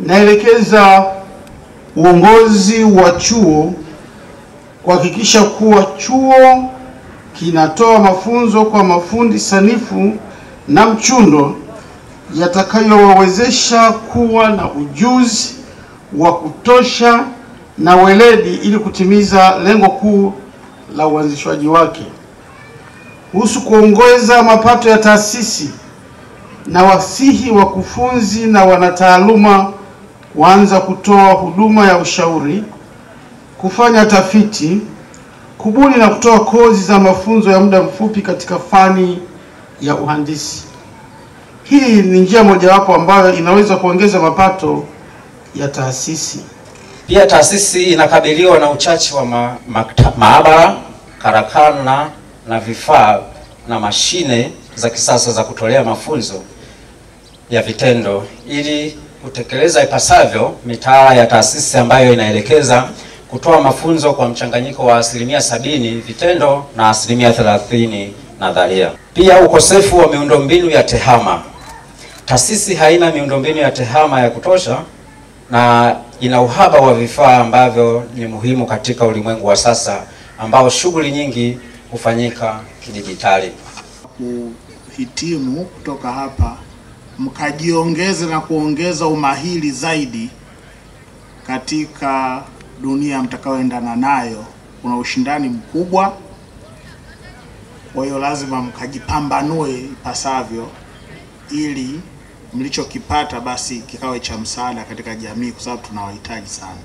naelekeza uongozi wa chuo kuhakikisha kuwa chuo kinatoa mafunzo kwa mafundi sanifu na mchundo yatakayowawezesha kuwa na ujuzi wa kutosha na weledi ili kutimiza lengo kuu la uanzishwaji wake. Kuhusu kuongeza mapato ya taasisi na wasihi wakufunzi na wanataaluma kuanza kutoa huduma ya ushauri, kufanya tafiti, kubuni na kutoa kozi za mafunzo ya muda mfupi katika fani ya uhandisi. Hii ni njia mojawapo ambayo inaweza kuongeza mapato ya taasisi. Pia taasisi inakabiliwa na uchache wa ma, makta, maabara, karakana na vifaa na mashine za kisasa za kutolea mafunzo ya vitendo ili kutekeleza ipasavyo mitaala ya taasisi ambayo inaelekeza kutoa mafunzo kwa mchanganyiko wa asilimia sabini vitendo na asilimia thelathini nadharia. Pia ukosefu wa miundombinu ya tehama. Taasisi haina miundombinu ya tehama ya kutosha na ina uhaba wa vifaa ambavyo ni muhimu katika ulimwengu wa sasa ambao shughuli nyingi hufanyika kidijitali. Kuhitimu kutoka hapa, mkajiongeze na kuongeza umahili zaidi katika dunia mtakayoendana nayo. Kuna ushindani mkubwa, kwa hiyo lazima mkajipambanue ipasavyo ili mlichokipata basi kikawe cha msaada katika jamii, kwa sababu tunawahitaji sana.